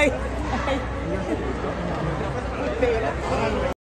ơi